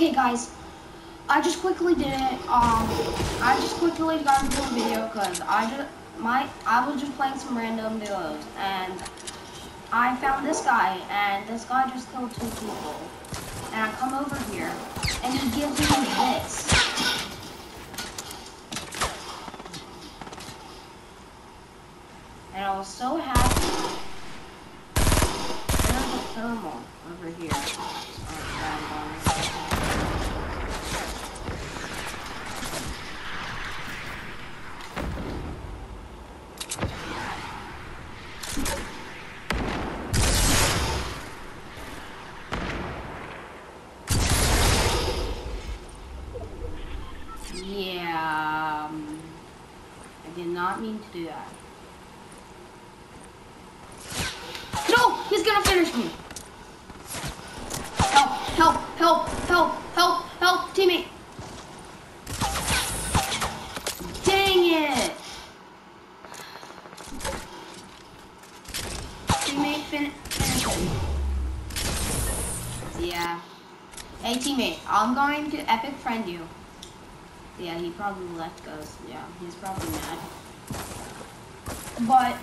Okay, guys. I just quickly did it. Um, I just quickly got into a video because I just my I was just playing some random duos and I found this guy and this guy just killed two people. And I come over here and he gives me this. And I was so happy. There's a thermal over here. Yeah, um, I did not mean to do that. No, he's gonna finish me. Help, help, help, help, help, help, teammate. Dang it. Teammate, fin finish him. Yeah. Hey, teammate, I'm going to epic friend you. Yeah, he probably left Ghost. Yeah, he's probably mad. But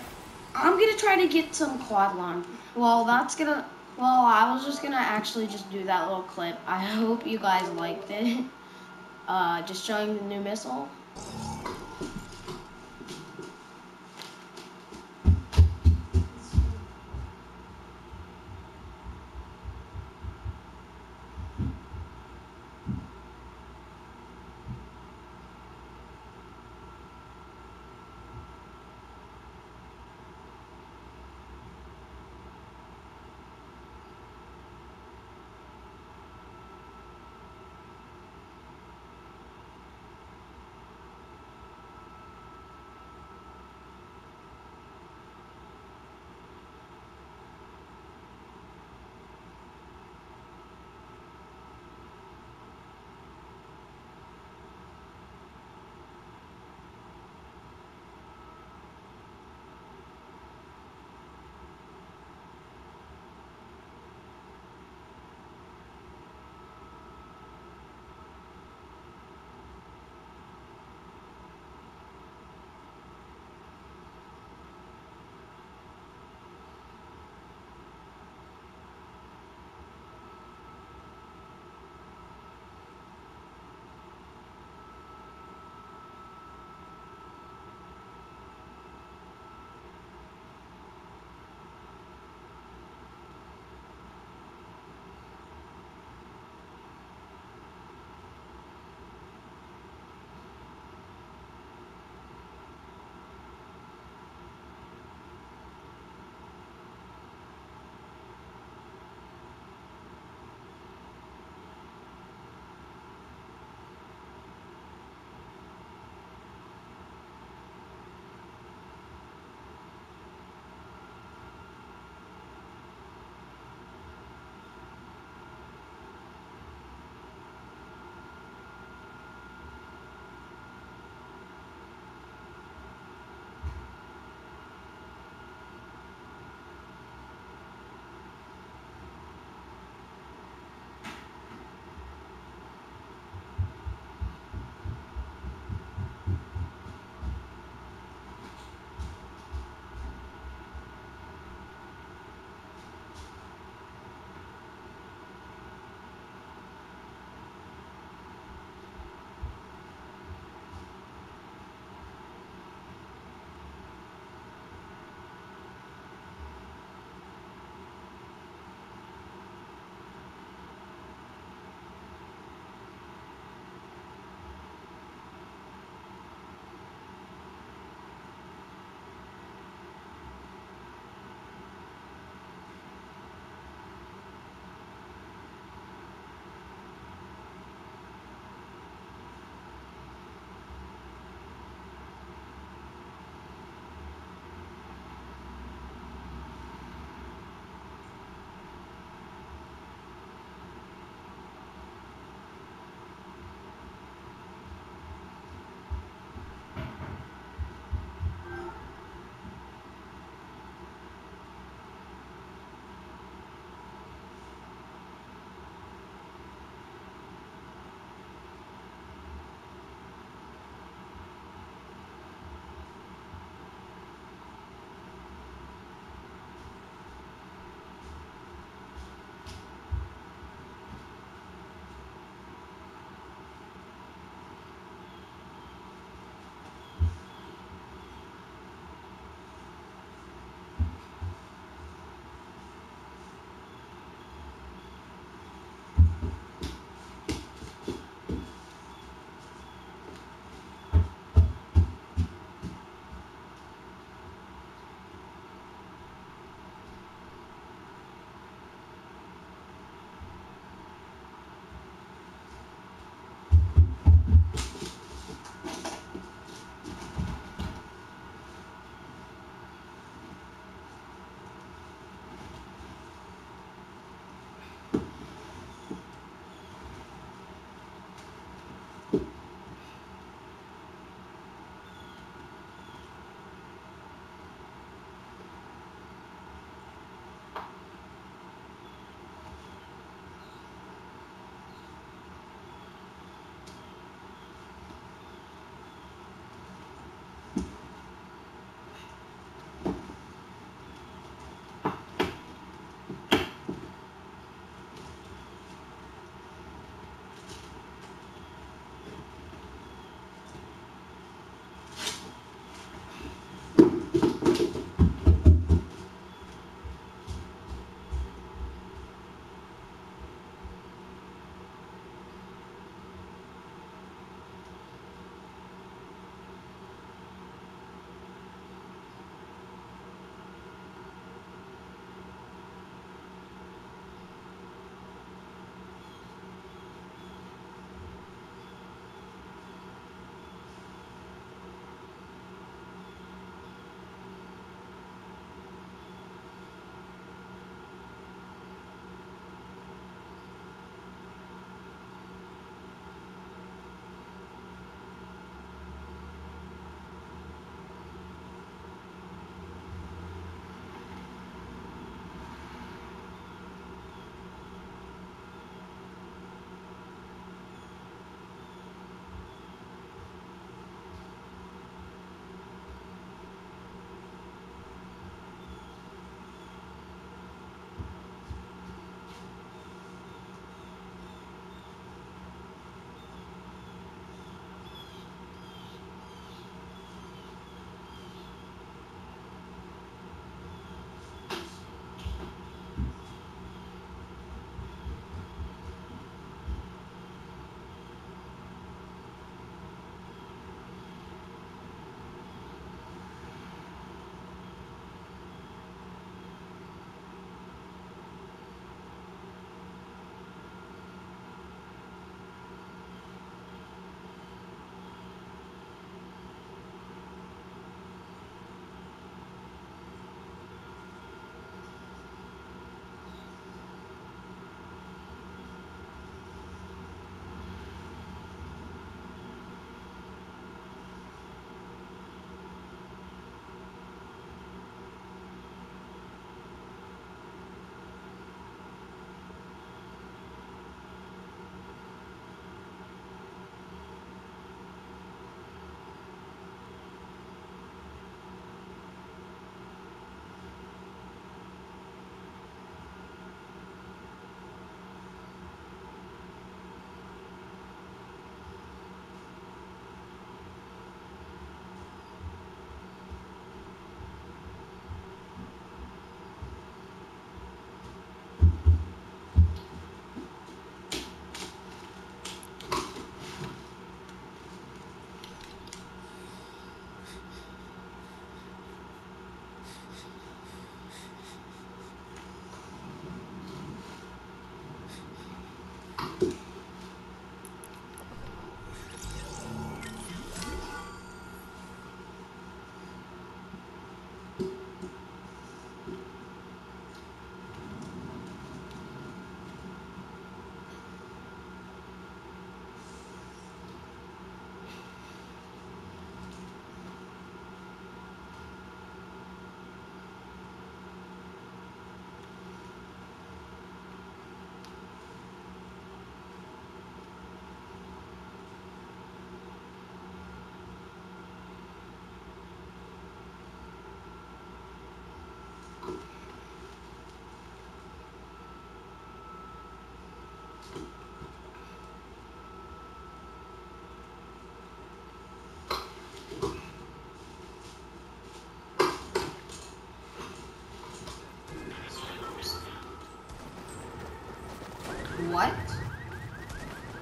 I'm gonna try to get some quad. Well, that's gonna. Well, I was just gonna actually just do that little clip. I hope you guys liked it. Uh, just showing the new missile.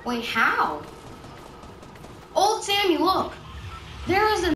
Wait, how? Old Sammy, look. There is a